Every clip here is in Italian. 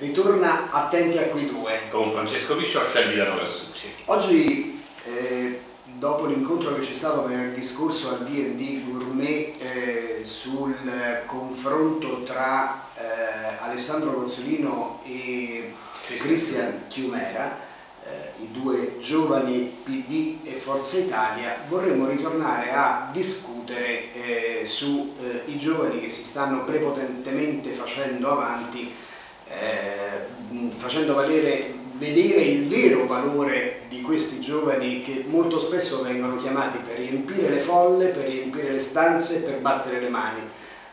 ritorna Attenti a quei due. Con Francesco Piscioscia e Milano Cassucci. Oggi, eh, dopo l'incontro che c'è stato venerdì scorso al D&D Gourmet eh, sul confronto tra eh, Alessandro Cozzolino e Cristian Chiumera, eh, i due giovani PD e Forza Italia, vorremmo ritornare a discutere eh, sui eh, giovani che si stanno prepotentemente facendo avanti eh, facendo valere, vedere il vero valore di questi giovani che molto spesso vengono chiamati per riempire le folle, per riempire le stanze, per battere le mani.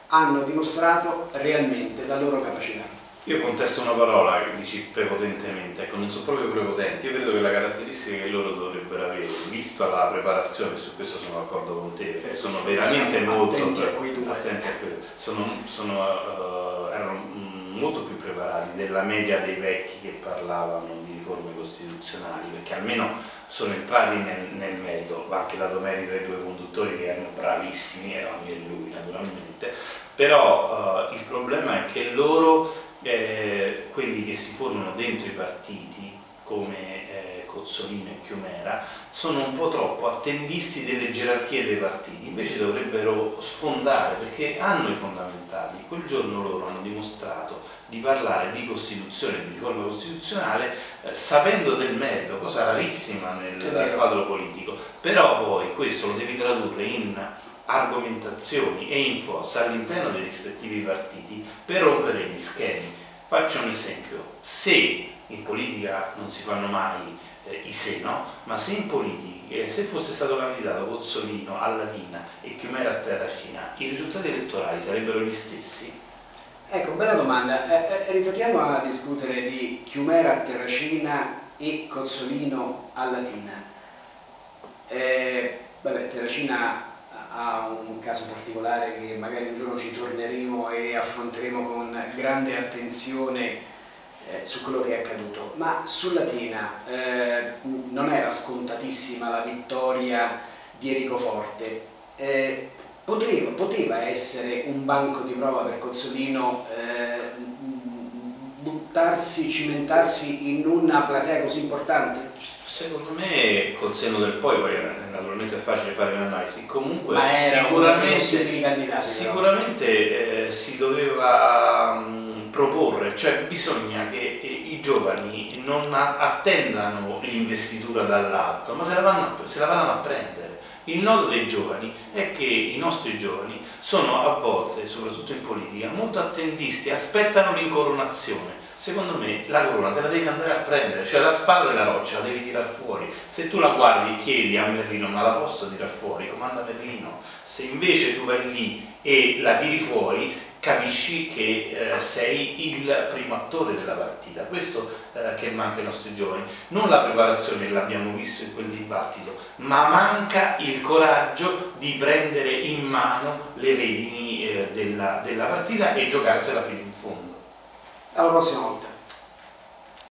Hanno dimostrato realmente la loro capacità. Io contesto una parola che dici prepotentemente, ecco, non sono proprio prepotenti, io credo che la caratteristica che loro dovrebbero avere, visto la preparazione, su questo sono d'accordo con te, perché sono veramente molto attenti a quei due. attenti a quello, sono, sono, uh, erano molto più preparati della media dei vecchi che parlavano di riforme costituzionali, perché almeno sono entrati nel, nel merito, va anche dato merito ai due conduttori che erano bravissimi, erano io e lui naturalmente, però uh, il problema è che loro, eh, quelli che si formano dentro i partiti, come eh, Cozzolino e Chiumera, sono un po' troppo attendisti delle gerarchie dei partiti, invece dovrebbero sfondare perché hanno i fondamentali. Quel giorno loro hanno dimostrato di parlare di Costituzione, di riforma costituzionale, eh, sapendo del merito, cosa rarissima nel quadro politico, però poi questo lo devi tradurre in argomentazioni e in forza all'interno dei rispettivi partiti per rompere gli schemi. Faccio un esempio, se in politica non si fanno mai eh, i se no, ma se in politica, eh, se fosse stato candidato Pozzolino a Latina e Chiumera a Terracina, i risultati elettorali sarebbero gli stessi? Ecco, bella domanda. Eh, eh, ritorniamo a discutere di Chiumera a Terracina e Cozzolino a Latina. Eh, vabbè, Terracina ha un caso particolare che magari un giorno ci torneremo e affronteremo con grande attenzione eh, su quello che è accaduto, ma sull'Atena eh, non era scontatissima la vittoria di Enrico Forte. Eh, poteva, poteva, essere un banco di prova per Cozzolino eh, buttarsi, cimentarsi in una platea così importante? Secondo me col seno del poi, poi naturalmente è facile fare un'analisi, comunque sicuramente, sicuramente eh, si doveva um, proporre, cioè bisogna che eh, i giovani non attendano l'investitura dall'alto, ma se la, vanno, se la vadano a prendere. Il nodo dei giovani è che i nostri giovani sono a volte, soprattutto in politica, molto attendisti, aspettano l'incoronazione. Secondo me la corona te la devi andare a prendere, cioè la spada della roccia la devi tirare fuori. Se tu la guardi e chiedi a Merlino ma la posso tirare fuori, comanda Merlino. Se invece tu vai lì e la tiri fuori, capisci che eh, sei il primo attore della partita, questo eh, che manca ai nostri giovani, non la preparazione, l'abbiamo visto in quel dibattito, ma manca il coraggio di prendere in mano le redini eh, della, della partita e giocarsela fino in fondo. Ela assim, a próxima